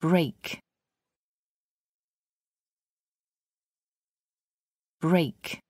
break. Break